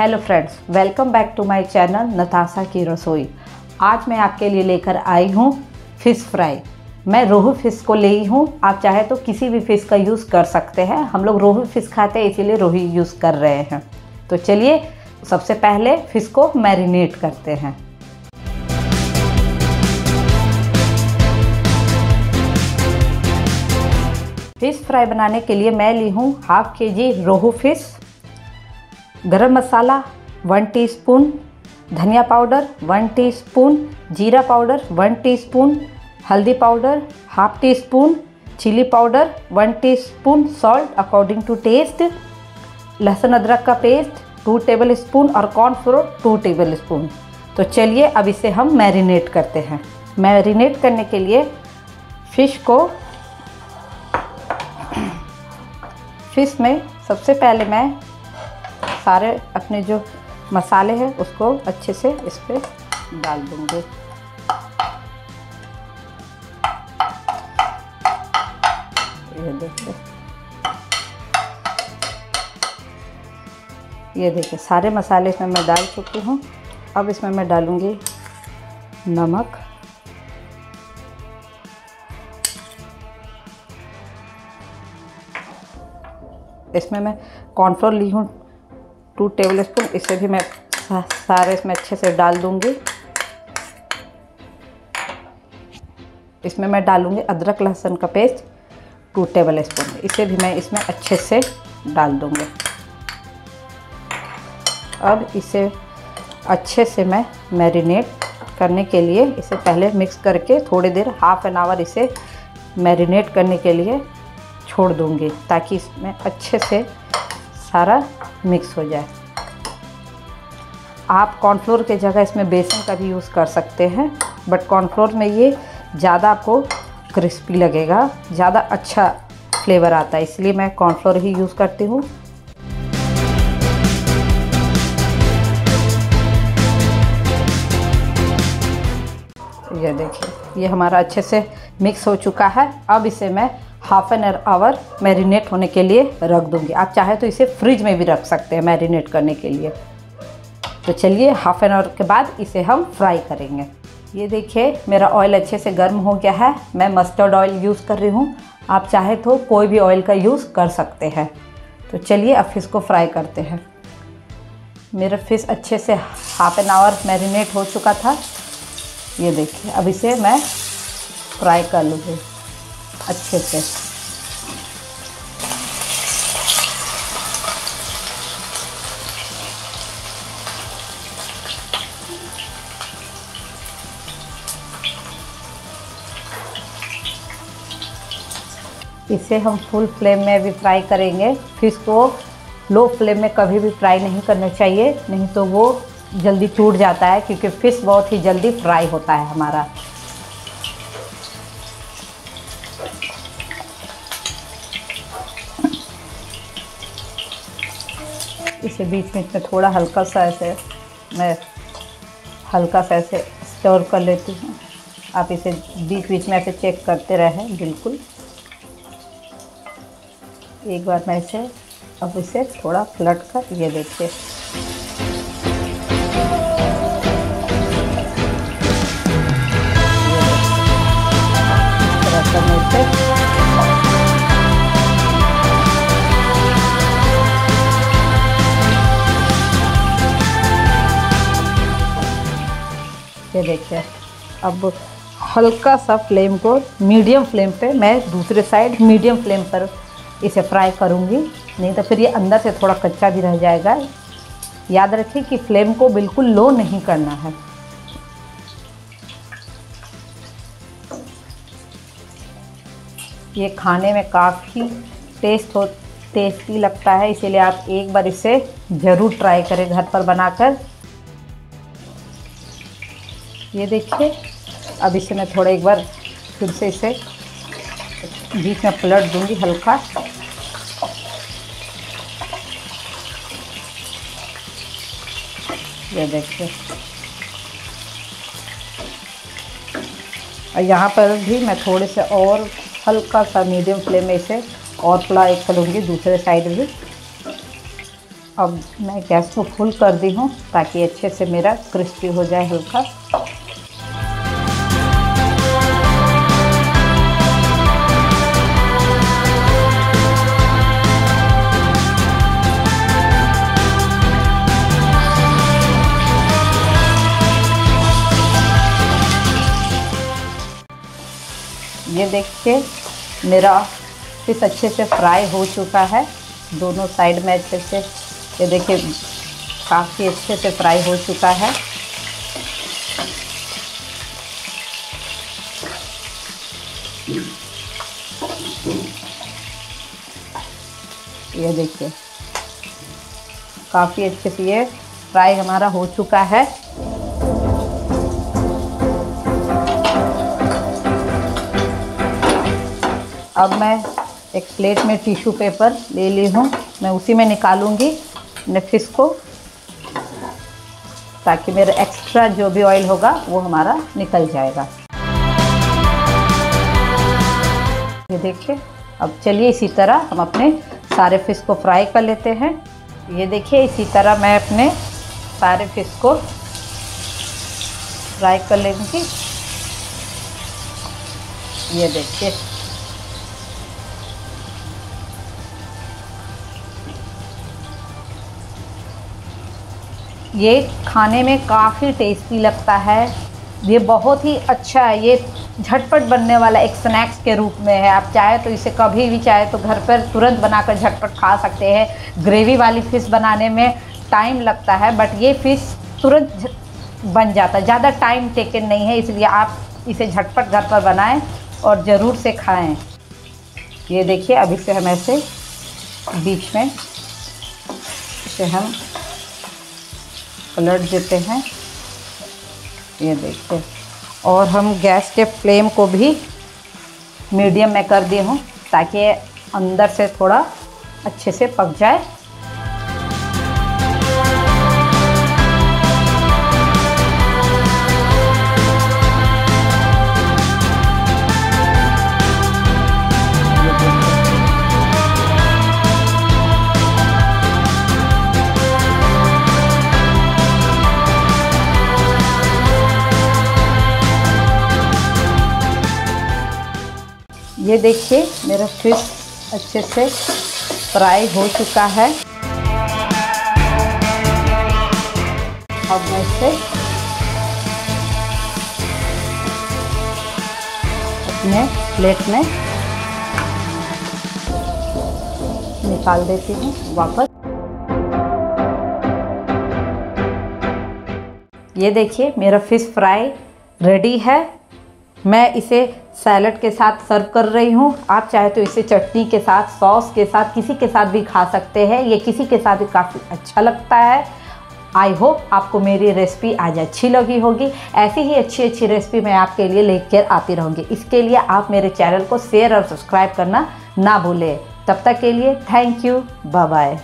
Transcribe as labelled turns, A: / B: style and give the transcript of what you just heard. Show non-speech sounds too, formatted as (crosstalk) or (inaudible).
A: Hello friends welcome back to my channel Natasha की रसोई। आज मैं आपके लिए लेकर आई हूँ फ़िश फ्राई मैं रोहू फ़िश को ली हूँ आप चाहे तो किसी भी फ़िश का यूज़ कर सकते हैं। हम लोग रोहू फ़िश खाते हैं, इसीलिए रोहू यूज़ कर रहे हैं। तो चलिए, सबसे पहले फ़िश को मैरिनेट करते हैं। फ़िश फ्राई बनाने के लिए मैं ली हूँ हाफ़ के जी rohu fish garam masala one teaspoon धनिया पाउडर वन टीस्पून जीरा पाउडर वन टीस्पून हल्दी powder half teaspoon chili powder one teaspoon salt according to taste लहसुन अदरक का पेस्ट टू टेबल स्पून और कॉर्नफ्लोर टू टेबल स्पून तो चलिए अब इसे हम मैरिनेट करते हैं। मैरिनेट करने के लिए फ़िश को (clears throat) फ़िश में सबसे पहले मैं सारे अपने जो मसाले हैं, उसको अच्छे से इस पर डाल दूँगी। ये देखिए। ये देखिए, सारे मसाले इसमें मैं डाल चुकी हूँ। अब इसमें मैं डालूँगी नमक। इसमें मैं कॉर्नफ्लोर ली हूँ टू टेबल स्पून इसे भी मैं सारे इसमें अच्छे से डाल दूँगी। इसमें मैं डालूँगी अदरक लहसुन का पेस्ट टू टेबल स्पून इसे भी मैं इसमें अच्छे से डाल दूँगी। अब इसे अच्छे से मैं मैरिनेट करने के लिए इसे पहले मिक्स करके थोड़ी देर हाफ़ एन आवर इसे मैरिनेट करने के लिए छोड़ दूँगी, ताकि इसमें अच्छे से सारा मिक्स हो जाए। आप कॉर्नफ्लोर के जगह इसमें बेसन का भी यूज़ कर सकते हैं बट कॉर्नफ्लोर में ये ज़्यादा आपको क्रिस्पी लगेगा, ज़्यादा अच्छा फ्लेवर आता है, इसलिए मैं कॉर्नफ्लोर ही यूज़ करती हूँ। ये देखिए, ये हमारा अच्छे से मिक्स हो चुका है। अब इसे मैं हाफ़ एन आवर मैरिनेट होने के लिए रख दूँगी। आप चाहे तो इसे फ्रिज में भी रख सकते हैं मैरिनेट करने के लिए। तो चलिए हाफ़ एन आवर के बाद इसे हम फ्राई करेंगे। ये देखिए, मेरा ऑयल अच्छे से गर्म हो गया है। मैं मस्टर्ड ऑयल यूज़ कर रही हूँ। आप चाहे तो कोई भी ऑयल का यूज़ कर सकते हैं। तो चलिए अब फ़िश को फ्राई करते हैं। मेरा फ़िश अच्छे से हाफ़ एन आवर मैरिनेट हो चुका था। ये देखिए, अब इसे मैं फ्राई कर लूँगी। अच्छे से। इसे हम फुल फ्लेम में भी फ्राई करेंगे। फ़िश को लो फ्लेम में कभी भी फ्राई नहीं करना चाहिए, नहीं तो वो जल्दी टूट जाता है, क्योंकि फ़िश बहुत ही जल्दी फ्राई होता है हमारा। इसे बीच में इसमें थोड़ा हल्का सा ऐसे, मैं हल्का सा ऐसे स्टोर कर लेती हूँ। आप इसे बीच बीच में ऐसे चेक करते रहें, बिल्कुल। एक बार मैं इसे, अब इसे थोड़ा पलट कर ये देखिए। ये देखिए। अब हल्का सा फ्लेम को मीडियम फ्लेम पे मैं दूसरे साइड मीडियम फ्लेम पर इसे फ्राई करूँगी। नहीं तो फिर ये अंदर से थोड़ा कच्चा भी रह जाएगा। याद रखिए कि फ्लेम को बिल्कुल लो नहीं करना है। ये खाने में काफ़ी टेस्ट हो, टेस्टी लगता है, इसीलिए आप एक बार इसे ज़रूर ट्राई करें घर पर बनाकर। ये देखिए, अब इसे मैं थोड़ा एक बार फिर से इसे बीच में पलट दूँगी हल्का। ये देखिए। और यहाँ पर भी मैं थोड़े से और हल्का सा मीडियम फ्लेम में इसे और फ्राई करूँगी, दूसरे साइड भी। अब मैं गैस को फुल कर दी हूँ ताकि अच्छे से मेरा क्रिस्पी हो जाए हल्का। ये देखिए, मेरा फ़िश अच्छे से फ्राई हो चुका है। दोनों साइड में अच्छे से, ये देखिए, काफ़ी अच्छे से फ्राई हो चुका है। ये देखिए, काफ़ी अच्छे से ये फ्राई हमारा हो चुका है। अब मैं एक प्लेट में टिश्यू पेपर ले ली हूँ। मैं उसी में निकालूँगी फ़िश को, ताकि मेरा एक्स्ट्रा जो भी ऑयल होगा वो हमारा निकल जाएगा। ये देखिए, अब चलिए इसी तरह हम अपने सारे फ़िश को फ्राई कर लेते हैं। ये देखिए, इसी तरह मैं अपने सारे फ़िश को फ्राई कर लेंगी। ये देखिए। ये खाने में काफ़ी टेस्टी लगता है। ये बहुत ही अच्छा है। ये झटपट बनने वाला एक स्नैक्स के रूप में है। आप चाहे तो इसे कभी भी, चाहे तो घर पर तुरंत बनाकर झटपट खा सकते हैं। ग्रेवी वाली फ़िश बनाने में टाइम लगता है बट ये फ़िश तुरंत बन जाता है। ज़्यादा टाइम टेकन नहीं है, इसलिए आप इसे झटपट घर पर बनाएँ और ज़रूर से खाएँ। ये देखिए, अभी से हम ऐसे बीच में इसे हम पलट देते हैं। ये देखते और हम गैस के फ्लेम को भी मीडियम में कर दी हूँ, ताकि अंदर से थोड़ा अच्छे से पक जाए। ये देखिए, मेरा फ़िश अच्छे से फ्राई हो चुका है। अब मैं इसे अपने प्लेट में निकाल देती हूँ वापस। ये देखिए, मेरा फ़िश फ्राई रेडी है। मैं इसे सैलड के साथ सर्व कर रही हूँ। आप चाहे तो इसे चटनी के साथ, सॉस के साथ, किसी के साथ भी खा सकते हैं। ये किसी के साथ भी काफ़ी अच्छा लगता है। आई होप आपको मेरी रेसिपी आज अच्छी लगी होगी। ऐसी ही अच्छी अच्छी रेसिपी मैं आपके लिए लेकर आती रहूँगी। इसके लिए आप मेरे चैनल को शेयर और सब्सक्राइब करना ना भूलें। तब तक के लिए थैंक यू। Bye bye